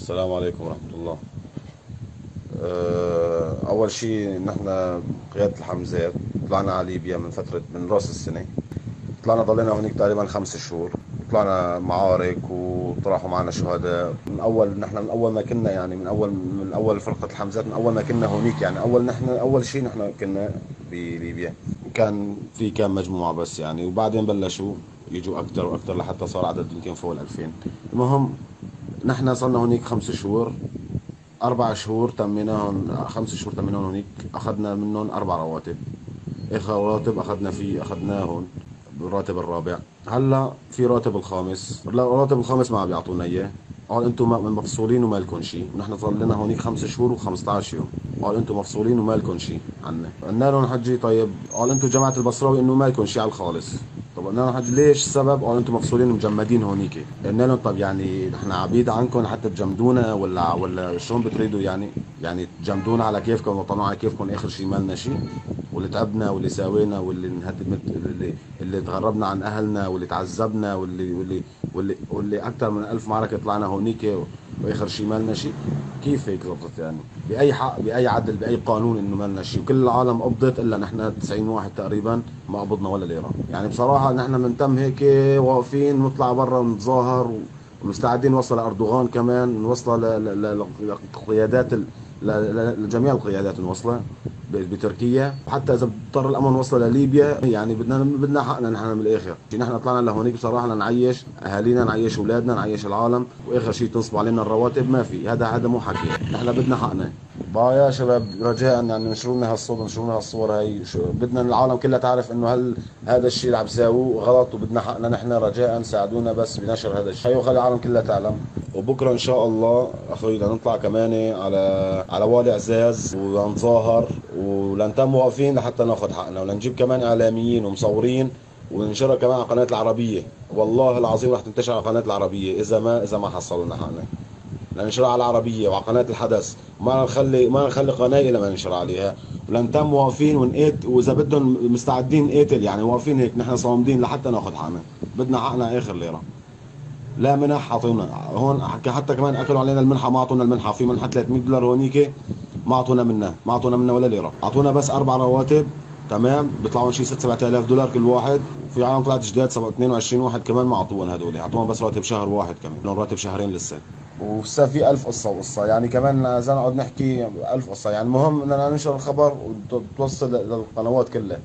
السلام عليكم ورحمة الله. أه، أول شيء نحن قيادة الحمزات طلعنا على ليبيا من فترة من رأس السنة. طلعنا ضلينا هونيك تقريبا خمس شهور. طلعنا معارك وطرحوا معنا شهداء. من أول نحن من أول ما كنا يعني من أول من أول فرقة الحمزات من أول ما كنا هونيك يعني. أول نحن أول شيء نحن كنا بليبيا. كان في كان مجموعة بس يعني وبعدين بلشوا يجوا أكثر وأكثر لحتى صار عدد يمكن فوق ال 2000 المهم نحن صرنا هونيك خمس شهور أربع شهور تميناهم خمس شهور تميناهم هونيك أخذنا منهم أربع رواتب. آخر راتب أخذنا فيه اخذناهم بالراتب الرابع. هلأ في راتب الخامس. الراتب الخامس ما عم بيعطونا إياه. قال أنتم مفصولين وما لكم شيء ونحن صار هونيك خمس شهور و15 يوم. قال أنتم مفصولين وما لكم شيء عنا. قلنا لهم حجي طيب. قال أنتم جماعة البصراوي إنه ما لكم شيء على الخالص. طب قلنا حجي ليش السبب قال أنتم مفصولين ومجمدين هونيك قلنا لهم طب يعني نحن عبيد عنكم حتى تجمدونا ولا ولا شلون بتريدوا يعني يعني تجمدونا على كيفكم وطلعوا على كيفكم آخر شيء ما لنا شيء واللي تعبنا واللي ساوينا واللي انهدمت اللي اللي تغربنا عن أهلنا واللي تعذبنا واللي واللي واللي, واللي أكثر من ألف معركة طلعنا هونيك وآخر شيء ما لنا شيء. كيف هيك زبطت يعني؟ بأي حق بأي عدل بأي قانون إنه ما لنا شيء. وكل العالم قبضت إلا نحن 90 واحد تقريبا ما قبضنا ولا ليرة. يعني بصراحة نحن بنتم هيك واقفين نطلع برا نتظاهر ومستعدين نوصل لاردوغان كمان نوصل للقيادات لجميع القيادات نوصلها بتركيا. حتى إذا اضطر الامر نوصل لليبيا يعني بدنا بدنا حقنا نحن من الآخر. نحن طلعنا لهونيك بصراحة لنعيش أهالينا نعيش أولادنا نعيش العالم. وآخر شيء تنصب علينا الرواتب ما في. هذا هذا مو حكي. نحن بدنا حقنا. بقى يا شباب رجاء يعني انشروا لنا هالصوت انشروا لنا هالصور هي بدنا العالم كلها تعرف إنه هل هذا الشيء اللي عم يساووه غلط وبدنا حقنا نحن رجاء ساعدونا بس بنشر هذا الشيء. وخلي العالم كلها تعلم. وبكرة إن شاء الله أخوي بدنا نطلع كمان على على والي عزاز ولنظاهر ولنتم واقفين لحتى ناخذ حقنا. ولنجيب كمان إعلاميين ومصورين وننشرها كمان على قناة العربية. والله العظيم رح تنتشر على قناة العربية إذا ما إذا ما حصلوا لنا حقنا. لننشرها على العربية وعلى قناه الحدث. ما نخلي ما نخلي قناة إلا ما ننشر عليها. ولنتم واقفين ونقيت وإذا بدهم مستعدين نقاتل يعني واقفين هيك نحن صامدين لحتى نأخذ حقنا. بدنا حقنا آخر ليرة. لا منح أعطونا. هون حتى كمان أكلوا علينا المنحة ما أعطونا المنحة. في منحة 300 دولار هونيك ما أعطونا منها. ما أعطونا منها ولا ليرة. أعطونا بس أربع رواتب. تمام؟ بيطلعوا شيء 6 7000 دولار كل واحد. في عالم طلعت جداد 22 واحد كمان ما اعطوهم هدول اعطوهم بس راتب شهر واحد كمان لهم راتب شهرين لسه. ولسه في ألف قصة وقصة. يعني كمان إذا نقعد نحكي ألف قصة. يعني المهم إننا ننشر الخبر وتوصل للقنوات كلها.